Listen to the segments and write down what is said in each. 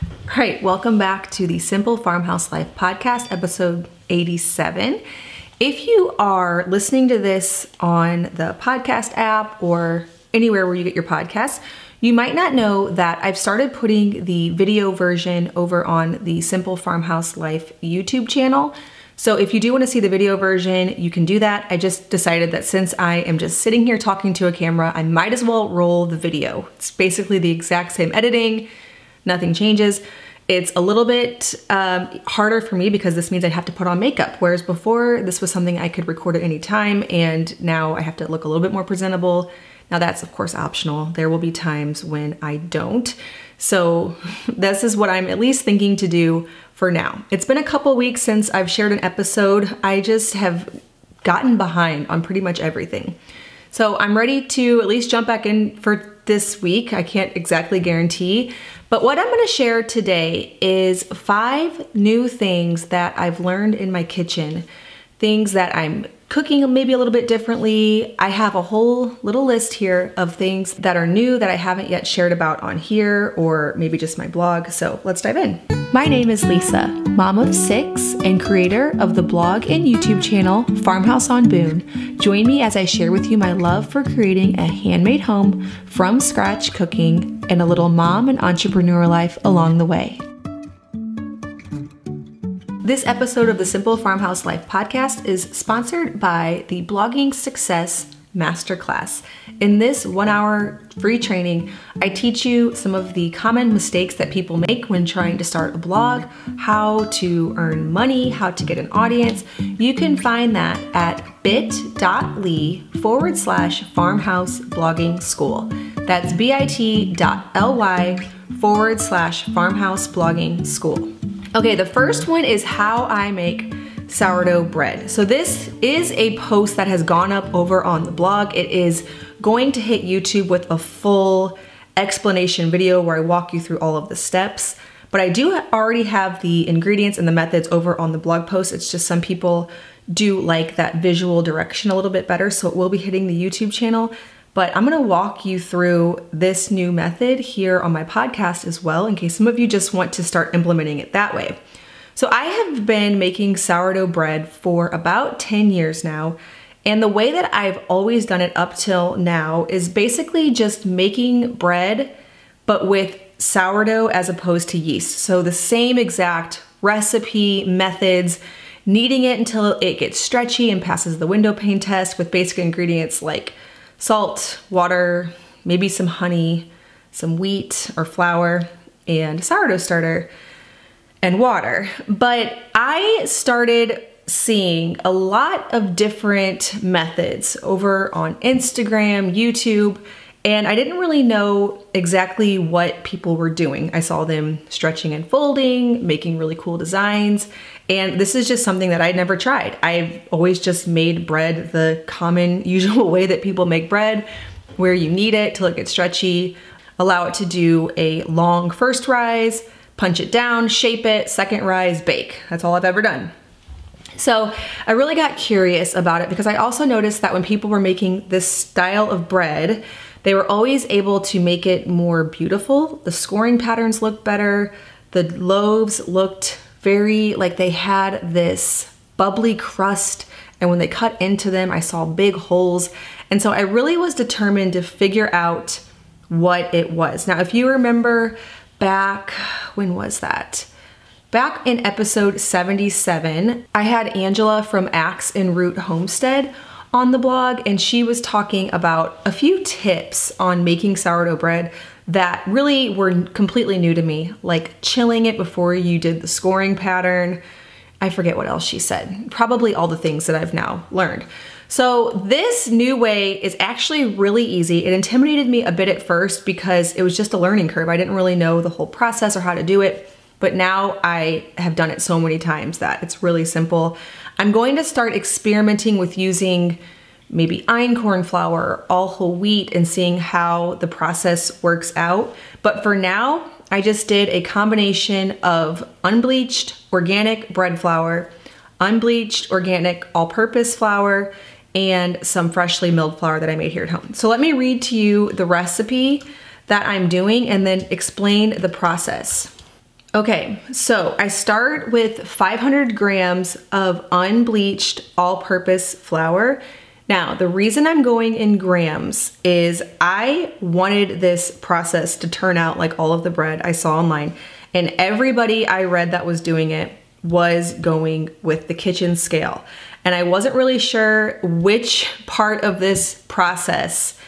All right, welcome back to the Simple Farmhouse Life podcast, episode 87. If you are listening to this on the podcast app or anywhere where you get your podcasts, you might not know that I've started putting the video version over on the Simple Farmhouse Life YouTube channel. So if you do want to see the video version, you can do that. I just decided that since I am just sitting here talking to a camera, I might as well roll the video. It's basically the exact same editing, nothing changes. It's a little bit um, harder for me because this means I'd have to put on makeup, whereas before this was something I could record at any time and now I have to look a little bit more presentable. Now that's of course optional. There will be times when I don't. So this is what I'm at least thinking to do for now. It's been a couple weeks since I've shared an episode. I just have gotten behind on pretty much everything. So I'm ready to at least jump back in for this week. I can't exactly guarantee, but what I'm gonna share today is five new things that I've learned in my kitchen, things that I'm cooking maybe a little bit differently. I have a whole little list here of things that are new that I haven't yet shared about on here or maybe just my blog. So let's dive in. My name is Lisa, mom of six and creator of the blog and YouTube channel Farmhouse on Boone. Join me as I share with you my love for creating a handmade home from scratch cooking and a little mom and entrepreneur life along the way. This episode of the Simple Farmhouse Life podcast is sponsored by the Blogging Success Masterclass. In this one hour free training, I teach you some of the common mistakes that people make when trying to start a blog, how to earn money, how to get an audience. You can find that at bit.ly forward slash farmhouse blogging school. That's bit.ly forward slash farmhouse blogging school. Okay, the first one is how I make sourdough bread. So this is a post that has gone up over on the blog. It is going to hit YouTube with a full explanation video where I walk you through all of the steps. But I do already have the ingredients and the methods over on the blog post. It's just some people do like that visual direction a little bit better, so it will be hitting the YouTube channel. But I'm gonna walk you through this new method here on my podcast as well, in case some of you just want to start implementing it that way. So I have been making sourdough bread for about 10 years now. And the way that I've always done it up till now is basically just making bread, but with sourdough as opposed to yeast. So the same exact recipe, methods, kneading it until it gets stretchy and passes the window pane test with basic ingredients like salt, water, maybe some honey, some wheat or flour, and sourdough starter and water. But I started seeing a lot of different methods over on Instagram, YouTube, and I didn't really know exactly what people were doing. I saw them stretching and folding, making really cool designs, and this is just something that I'd never tried. I've always just made bread the common, usual way that people make bread, where you knead it till it gets stretchy, allow it to do a long first rise, punch it down, shape it, second rise, bake. That's all I've ever done. So I really got curious about it because I also noticed that when people were making this style of bread, they were always able to make it more beautiful. The scoring patterns looked better. The loaves looked very like they had this bubbly crust and when they cut into them I saw big holes and so I really was determined to figure out what it was. Now if you remember back, when was that? Back in episode 77, I had Angela from Axe and Root Homestead on the blog and she was talking about a few tips on making sourdough bread that really were completely new to me, like chilling it before you did the scoring pattern. I forget what else she said. Probably all the things that I've now learned. So this new way is actually really easy. It intimidated me a bit at first because it was just a learning curve. I didn't really know the whole process or how to do it, but now I have done it so many times that it's really simple. I'm going to start experimenting with using maybe einkorn flour, all whole wheat and seeing how the process works out. But for now, I just did a combination of unbleached organic bread flour, unbleached organic all-purpose flour, and some freshly milled flour that I made here at home. So let me read to you the recipe that I'm doing and then explain the process. Okay, so I start with 500 grams of unbleached all-purpose flour. Now, the reason I'm going in grams is I wanted this process to turn out like all of the bread I saw online, and everybody I read that was doing it was going with the kitchen scale. And I wasn't really sure which part of this process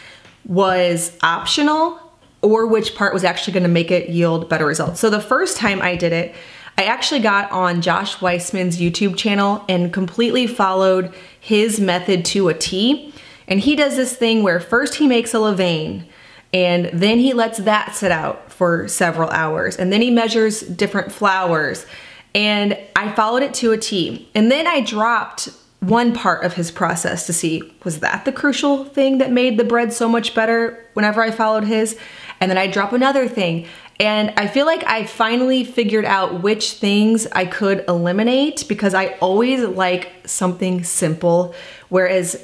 was optional or which part was actually gonna make it yield better results. So the first time I did it, I actually got on Josh Weissman's YouTube channel and completely followed his method to a T. And he does this thing where first he makes a levain and then he lets that sit out for several hours and then he measures different flours and I followed it to a T. And then I dropped one part of his process to see was that the crucial thing that made the bread so much better whenever I followed his and then I drop another thing and I feel like I finally figured out which things I could eliminate because I always like something simple whereas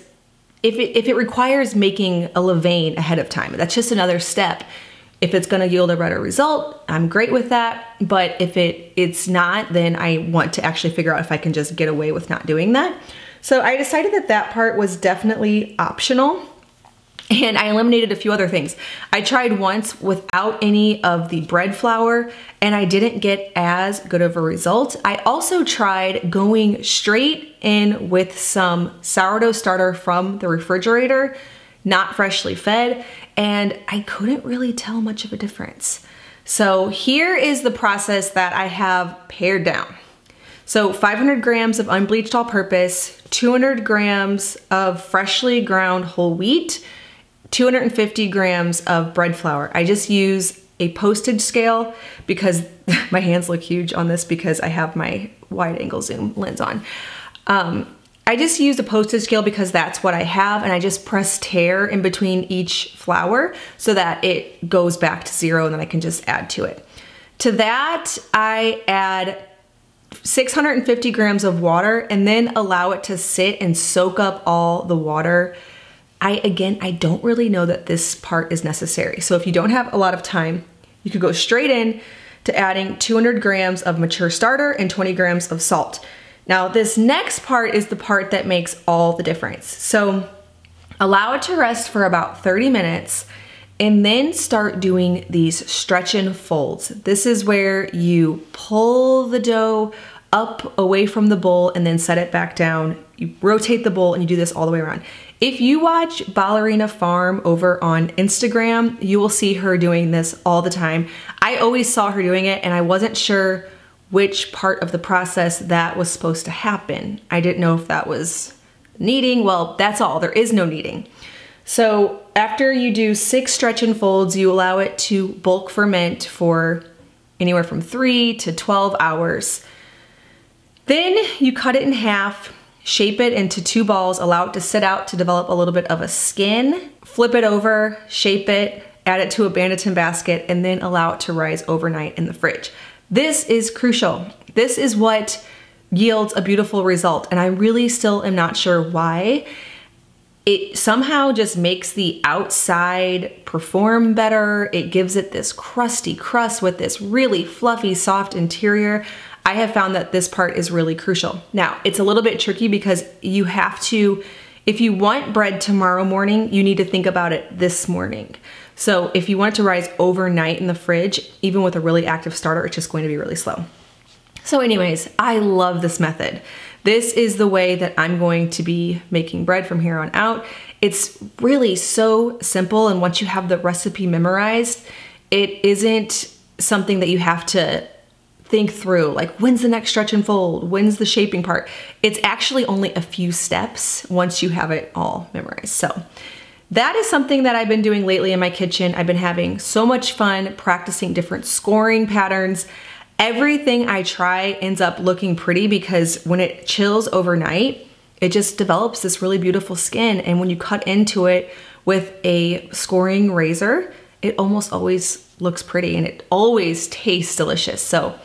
if it, if it requires making a levain ahead of time that's just another step if it's gonna yield a better result, I'm great with that. But if it it's not, then I want to actually figure out if I can just get away with not doing that. So I decided that that part was definitely optional and I eliminated a few other things. I tried once without any of the bread flour and I didn't get as good of a result. I also tried going straight in with some sourdough starter from the refrigerator, not freshly fed, and I couldn't really tell much of a difference. So here is the process that I have pared down. So 500 grams of unbleached all-purpose, 200 grams of freshly ground whole wheat, 250 grams of bread flour. I just use a postage scale because my hands look huge on this because I have my wide angle zoom lens on. Um, I just use a postage scale because that's what I have and I just press tare in between each flour so that it goes back to zero and then I can just add to it. To that, I add 650 grams of water and then allow it to sit and soak up all the water. I, again, I don't really know that this part is necessary. So if you don't have a lot of time, you could go straight in to adding 200 grams of mature starter and 20 grams of salt. Now this next part is the part that makes all the difference. So allow it to rest for about 30 minutes and then start doing these stretch and folds. This is where you pull the dough up away from the bowl and then set it back down. You rotate the bowl and you do this all the way around. If you watch Ballerina Farm over on Instagram, you will see her doing this all the time. I always saw her doing it and I wasn't sure which part of the process that was supposed to happen. I didn't know if that was kneading. Well, that's all. There is no kneading. So after you do six stretch and folds, you allow it to bulk ferment for anywhere from three to 12 hours. Then you cut it in half, shape it into two balls, allow it to sit out to develop a little bit of a skin, flip it over, shape it, add it to a Banneton basket, and then allow it to rise overnight in the fridge. This is crucial. This is what yields a beautiful result. And I really still am not sure why. It somehow just makes the outside perform better. It gives it this crusty crust with this really fluffy, soft interior. I have found that this part is really crucial. Now, it's a little bit tricky because you have to, if you want bread tomorrow morning, you need to think about it this morning. So if you want it to rise overnight in the fridge, even with a really active starter, it's just going to be really slow. So anyways, I love this method. This is the way that I'm going to be making bread from here on out. It's really so simple and once you have the recipe memorized, it isn't something that you have to think through like when's the next stretch and fold when's the shaping part it's actually only a few steps once you have it all memorized so that is something that I've been doing lately in my kitchen. I've been having so much fun practicing different scoring patterns. Everything I try ends up looking pretty because when it chills overnight, it just develops this really beautiful skin. And when you cut into it with a scoring razor, it almost always looks pretty and it always tastes delicious. So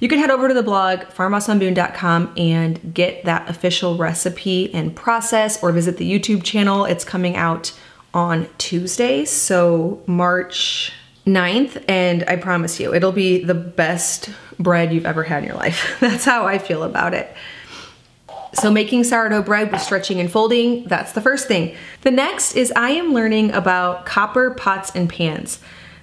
you can head over to the blog farmhouseonboone.com and get that official recipe and process or visit the YouTube channel. It's coming out on Tuesday, so March 9th, and I promise you, it'll be the best bread you've ever had in your life. That's how I feel about it. So making sourdough bread with stretching and folding, that's the first thing. The next is I am learning about copper pots and pans.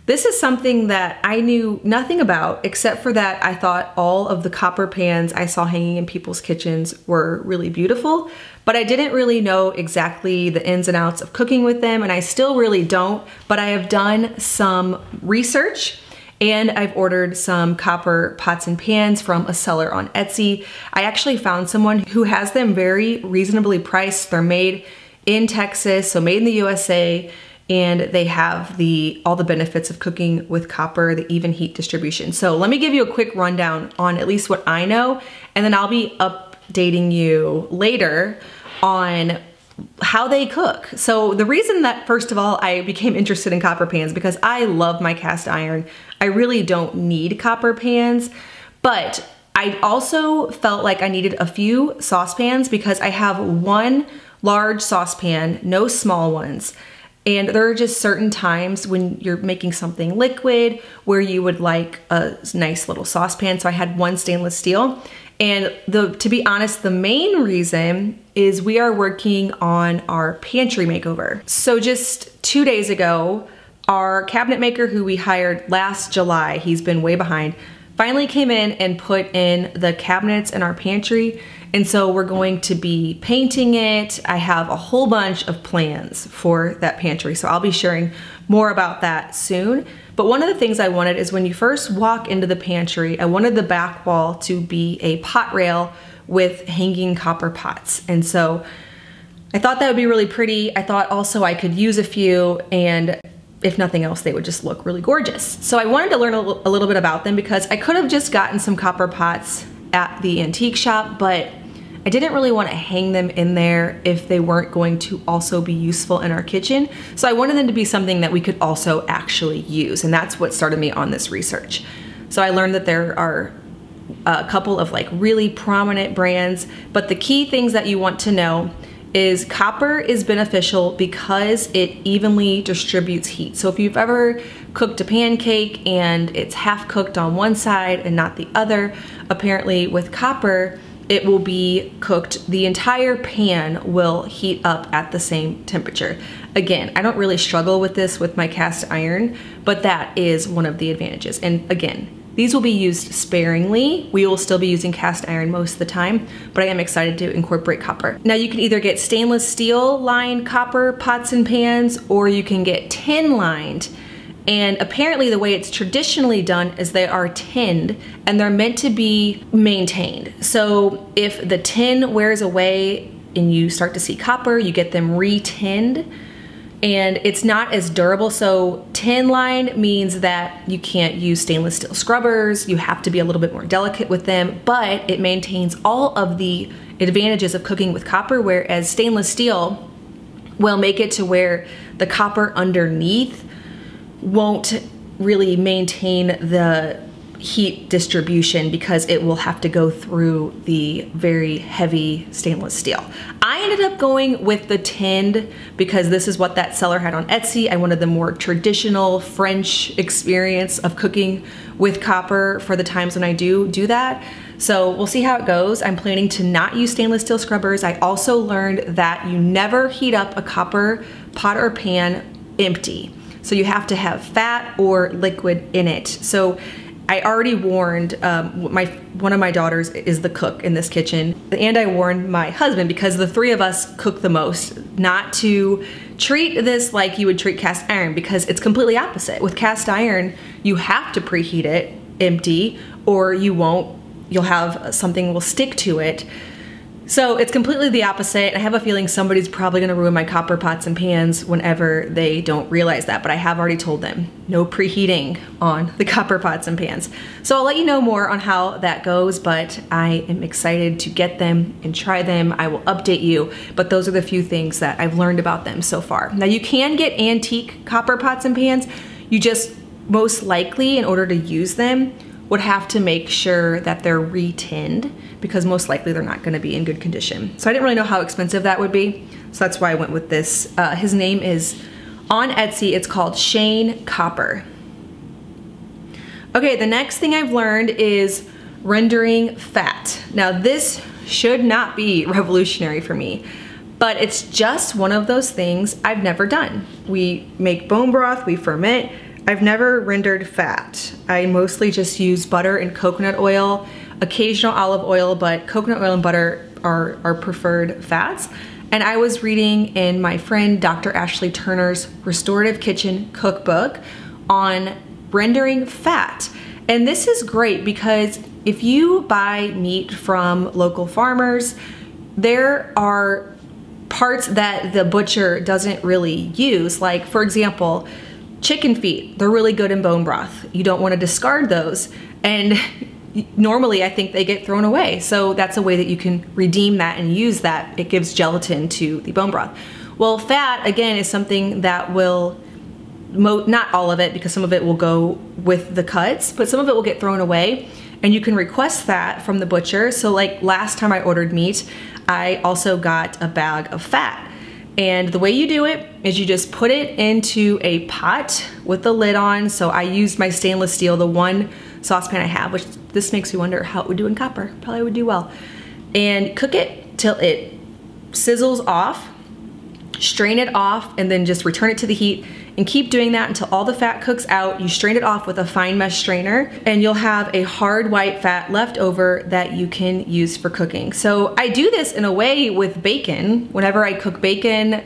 This is something that I knew nothing about except for that I thought all of the copper pans I saw hanging in people's kitchens were really beautiful, but I didn't really know exactly the ins and outs of cooking with them and I still really don't, but I have done some research and I've ordered some copper pots and pans from a seller on Etsy. I actually found someone who has them very reasonably priced. They're made in Texas, so made in the USA, and they have the all the benefits of cooking with copper, the even heat distribution. So let me give you a quick rundown on at least what I know, and then I'll be updating you later on how they cook. So the reason that first of all I became interested in copper pans because I love my cast iron. I really don't need copper pans, but I also felt like I needed a few saucepans because I have one large saucepan, no small ones. And there are just certain times when you're making something liquid where you would like a nice little saucepan. So I had one stainless steel and the to be honest, the main reason is we are working on our pantry makeover. So just two days ago, our cabinet maker who we hired last July, he's been way behind, finally came in and put in the cabinets in our pantry. And so we're going to be painting it. I have a whole bunch of plans for that pantry. So I'll be sharing more about that soon. But one of the things I wanted is when you first walk into the pantry, I wanted the back wall to be a pot rail with hanging copper pots. And so I thought that would be really pretty. I thought also I could use a few and if nothing else, they would just look really gorgeous. So I wanted to learn a, little bit about them because I could have just gotten some copper pots at the antique shop, but I didn't really want to hang them in there if they weren't going to also be useful in our kitchen. So I wanted them to be something that we could also actually use. And that's what started me on this research. So I learned that there are a couple of like really prominent brands, but the key things that you want to know is copper is beneficial because it evenly distributes heat. So if you've ever cooked a pancake and it's half cooked on one side and not the other, apparently with copper, it will be cooked, the entire pan will heat up at the same temperature. Again, I don't really struggle with this with my cast iron, but that is one of the advantages. And again, these will be used sparingly. We will still be using cast iron most of the time, but I am excited to incorporate copper. Now you can either get stainless steel lined copper pots and pans, or you can get tin lined and apparently the way it's traditionally done is they are tinned and they're meant to be maintained. So if the tin wears away and you start to see copper, you get them re-tinned and it's not as durable. So tin line means that you can't use stainless steel scrubbers. You have to be a little bit more delicate with them, but it maintains all of the advantages of cooking with copper, whereas stainless steel will make it to where the copper underneath won't really maintain the heat distribution because it will have to go through the very heavy stainless steel. I ended up going with the tinned because this is what that seller had on Etsy. I wanted the more traditional French experience of cooking with copper for the times when I do do that. So we'll see how it goes. I'm planning to not use stainless steel scrubbers. I also learned that you never heat up a copper pot or pan empty. So you have to have fat or liquid in it. So I already warned um, my one of my daughters is the cook in this kitchen, and I warned my husband because the three of us cook the most, not to treat this like you would treat cast iron because it's completely opposite. With cast iron, you have to preheat it empty, or you won't. You'll have something will stick to it. So it's completely the opposite. I have a feeling somebody's probably gonna ruin my copper pots and pans whenever they don't realize that, but I have already told them no preheating on the copper pots and pans. So I'll let you know more on how that goes, but I am excited to get them and try them. I will update you, but those are the few things that I've learned about them so far. Now you can get antique copper pots and pans. You just most likely, in order to use them, would have to make sure that they're re-tinned because most likely they're not gonna be in good condition. So I didn't really know how expensive that would be. So that's why I went with this. Uh, his name is, on Etsy, it's called Shane Copper. Okay, the next thing I've learned is rendering fat. Now this should not be revolutionary for me, but it's just one of those things I've never done. We make bone broth, we ferment. I've never rendered fat. I mostly just use butter and coconut oil, occasional olive oil, but coconut oil and butter are, our preferred fats. And I was reading in my friend Dr. Ashley Turner's Restorative Kitchen cookbook on rendering fat. And this is great because if you buy meat from local farmers, there are parts that the butcher doesn't really use. Like, for example, chicken feet, they're really good in bone broth. You don't want to discard those. And normally I think they get thrown away. So that's a way that you can redeem that and use that. It gives gelatin to the bone broth. Well, fat, again, is something that will not all of it because some of it will go with the cuts, but some of it will get thrown away and you can request that from the butcher. So like last time I ordered meat, I also got a bag of fat. And the way you do it is you just put it into a pot with the lid on. So I used my stainless steel, the one saucepan I have, which this makes me wonder how it would do in copper. Probably would do well. And cook it till it sizzles off, strain it off, and then just return it to the heat and keep doing that until all the fat cooks out. You strain it off with a fine mesh strainer and you'll have a hard white fat left over that you can use for cooking. So I do this in a way with bacon. Whenever I cook bacon,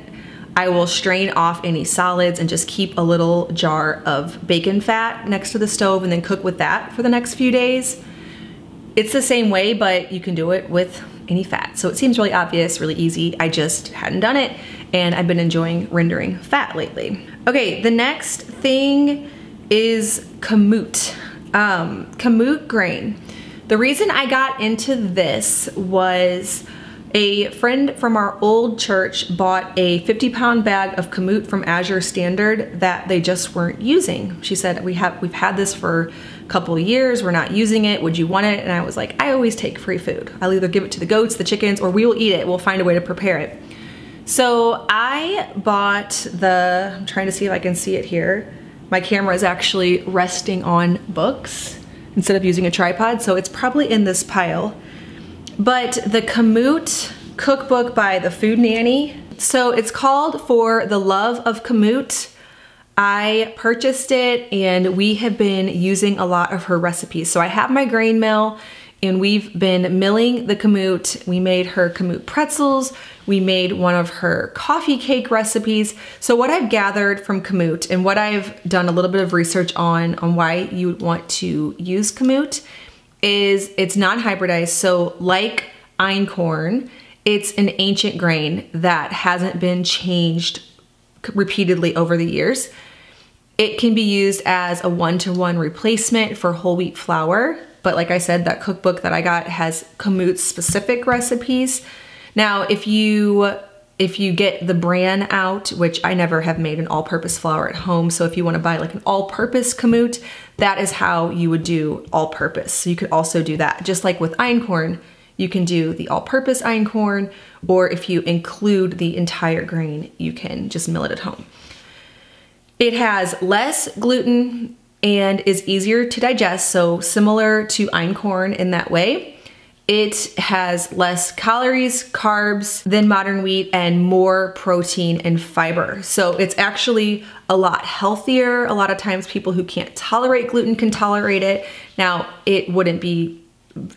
I will strain off any solids and just keep a little jar of bacon fat next to the stove and then cook with that for the next few days. It's the same way, but you can do it with any fat. So it seems really obvious, really easy. I just hadn't done it and I've been enjoying rendering fat lately. Okay, the next thing is kamut. Um, kamut grain. The reason I got into this was a friend from our old church bought a 50 pound bag of kamut from Azure Standard that they just weren't using. She said, we have, we've had this for a couple years, we're not using it, would you want it? And I was like, I always take free food. I'll either give it to the goats, the chickens, or we will eat it. We'll find a way to prepare it. So I bought the, I'm trying to see if I can see it here. My camera is actually resting on books instead of using a tripod, so it's probably in this pile. But the Kamut cookbook by the Food Nanny. So it's called For the Love of Kamut. I purchased it and we have been using a lot of her recipes. So I have my grain mill and we've been milling the kamut. We made her kamut pretzels. We made one of her coffee cake recipes. So what I've gathered from kamut and what I've done a little bit of research on, on why you would want to use kamut is it's non-hybridized. So like einkorn, it's an ancient grain that hasn't been changed repeatedly over the years. It can be used as a one-to-one -one replacement for whole wheat flour but like I said, that cookbook that I got has kamut specific recipes. Now, if you if you get the bran out, which I never have made an all-purpose flour at home, so if you wanna buy like an all-purpose kamut, that is how you would do all-purpose. So you could also do that. Just like with einkorn, you can do the all-purpose einkorn, or if you include the entire grain, you can just mill it at home. It has less gluten and is easier to digest, so similar to einkorn in that way. It has less calories, carbs than modern wheat and more protein and fiber. So it's actually a lot healthier. A lot of times people who can't tolerate gluten can tolerate it. Now, it wouldn't be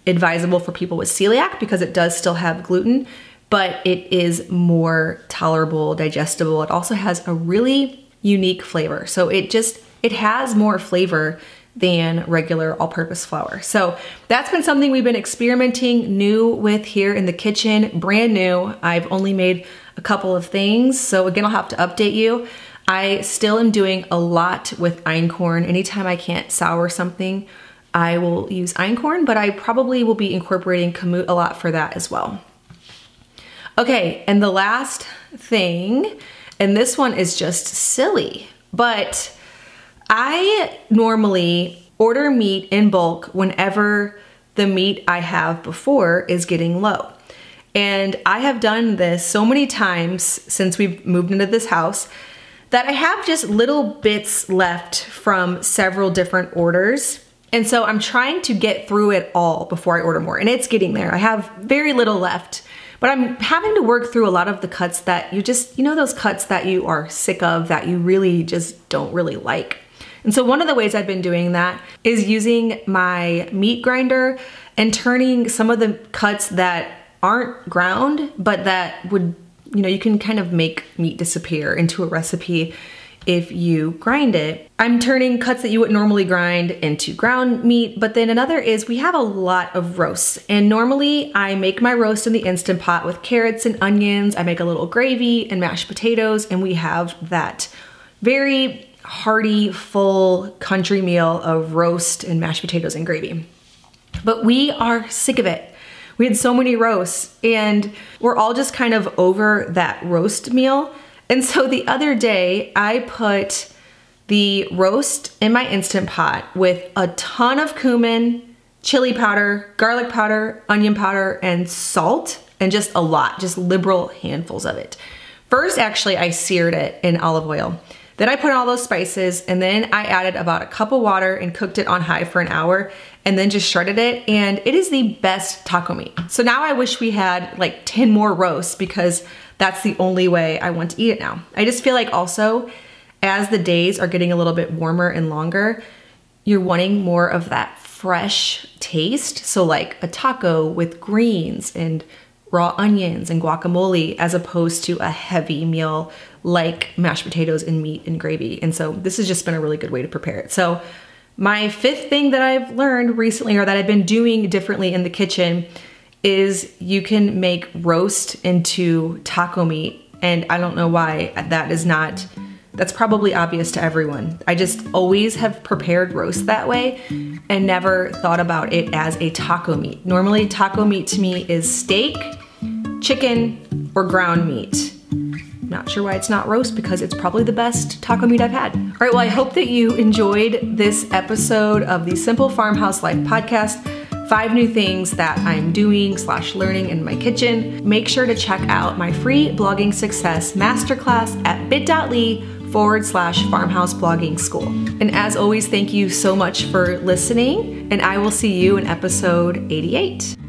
advisable for people with celiac because it does still have gluten, but it is more tolerable, digestible. It also has a really unique flavor. So it just it has more flavor than regular all-purpose flour. So that's been something we've been experimenting new with here in the kitchen, brand new. I've only made a couple of things, so again, I'll have to update you. I still am doing a lot with einkorn. Anytime I can't sour something, I will use einkorn, but I probably will be incorporating kamut a lot for that as well. Okay, and the last thing, and this one is just silly, but I normally order meat in bulk whenever the meat I have before is getting low. And I have done this so many times since we've moved into this house that I have just little bits left from several different orders. And so I'm trying to get through it all before I order more, and it's getting there. I have very little left, but I'm having to work through a lot of the cuts that you just, you know, those cuts that you are sick of that you really just don't really like. And so one of the ways I've been doing that is using my meat grinder and turning some of the cuts that aren't ground, but that would, you know, you can kind of make meat disappear into a recipe if you grind it. I'm turning cuts that you would normally grind into ground meat, but then another is we have a lot of roasts. And normally I make my roast in the Instant Pot with carrots and onions. I make a little gravy and mashed potatoes, and we have that very hearty, full country meal of roast and mashed potatoes and gravy. But we are sick of it. We had so many roasts and we're all just kind of over that roast meal. And so the other day I put the roast in my Instant Pot with a ton of cumin, chili powder, garlic powder, onion powder, and salt, and just a lot, just liberal handfuls of it. First, actually, I seared it in olive oil. Then I put all those spices and then I added about a cup of water and cooked it on high for an hour and then just shredded it and it is the best taco meat. So now I wish we had like 10 more roasts because that's the only way I want to eat it now. I just feel like also as the days are getting a little bit warmer and longer, you're wanting more of that fresh taste. So like a taco with greens and raw onions and guacamole as opposed to a heavy meal like mashed potatoes and meat and gravy. And so this has just been a really good way to prepare it. So my fifth thing that I've learned recently or that I've been doing differently in the kitchen is you can make roast into taco meat. And I don't know why that is not, that's probably obvious to everyone. I just always have prepared roast that way and never thought about it as a taco meat. Normally taco meat to me is steak, chicken, or ground meat. Not sure why it's not roast because it's probably the best taco meat I've had. All right, well, I hope that you enjoyed this episode of the Simple Farmhouse Life podcast five new things that I'm doing slash learning in my kitchen, make sure to check out my free blogging success masterclass at bit.ly forward slash farmhouse blogging school. And as always, thank you so much for listening, and I will see you in episode 88.